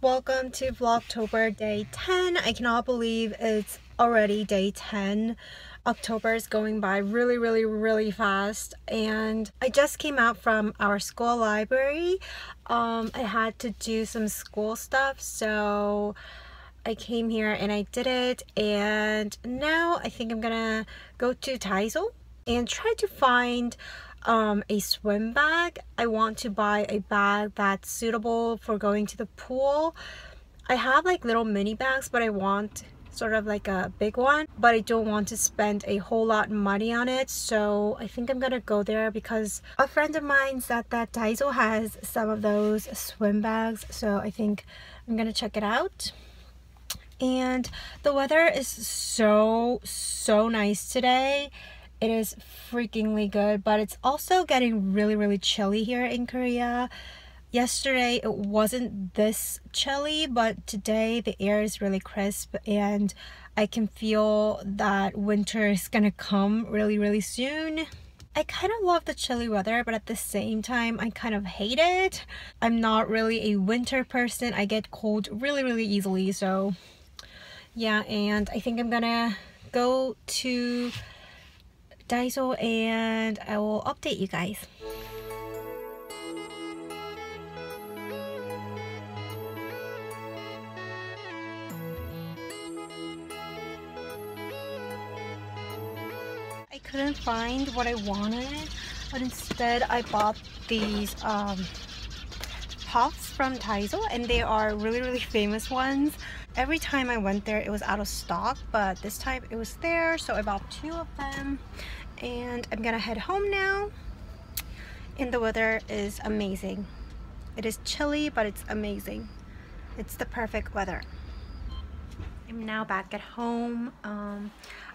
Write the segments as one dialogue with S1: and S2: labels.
S1: welcome to Vlogtober day 10. I cannot believe it's already day 10. October is going by really, really, really fast. And I just came out from our school library. Um, I had to do some school stuff, so I came here and I did it. And now I think I'm gonna go to Daiso and try to find um, a swim bag. I want to buy a bag that's suitable for going to the pool. I have like little mini bags, but I want sort of like a big one but I don't want to spend a whole lot of money on it so I think I'm gonna go there because a friend of mine said that Daiso has some of those swim bags so I think I'm gonna check it out and the weather is so so nice today it is freakingly good, but it's also getting really, really chilly here in Korea. Yesterday it wasn't this chilly, but today the air is really crisp and I can feel that winter is gonna come really, really soon. I kind of love the chilly weather, but at the same time, I kind of hate it. I'm not really a winter person. I get cold really, really easily. So yeah, and I think I'm gonna go to Daiso and I will update you guys. I couldn't find what I wanted, but instead I bought these um, puffs from Daiso and they are really really famous ones. Every time I went there it was out of stock but this time it was there so I bought two of them and I'm gonna head home now. And the weather is amazing. It is chilly but it's amazing. It's the perfect weather. I'm now back at home. Um,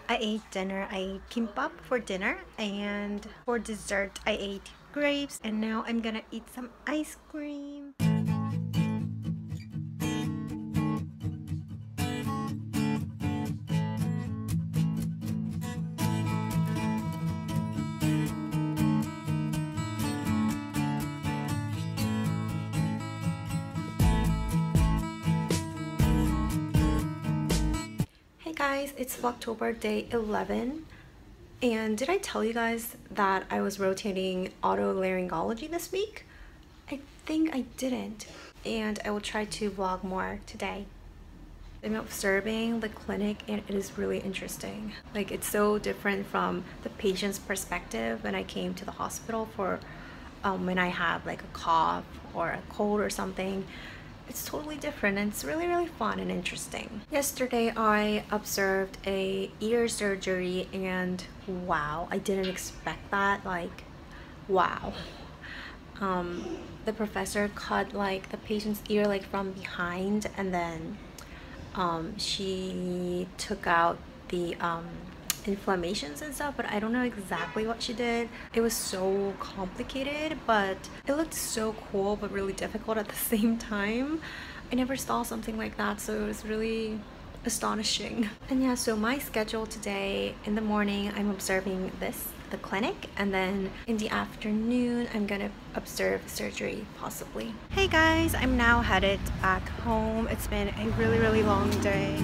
S1: I ate dinner. I ate kimbap for dinner and for dessert I ate grapes and now I'm gonna eat some ice cream guys, it's October day 11 and did I tell you guys that I was rotating otolaryngology this week? I think I didn't and I will try to vlog more today. I'm observing the clinic and it is really interesting. Like it's so different from the patient's perspective when I came to the hospital for um, when I have like a cough or a cold or something it's totally different and it's really really fun and interesting. Yesterday I observed a ear surgery and wow I didn't expect that like wow. Um, the professor cut like the patient's ear like from behind and then um, she took out the um, inflammations and stuff but I don't know exactly what she did. It was so complicated but it looked so cool but really difficult at the same time. I never saw something like that so it was really astonishing. And yeah, so my schedule today in the morning I'm observing this the clinic and then in the afternoon I'm gonna observe surgery possibly. Hey guys, I'm now headed back home. It's been a really really long day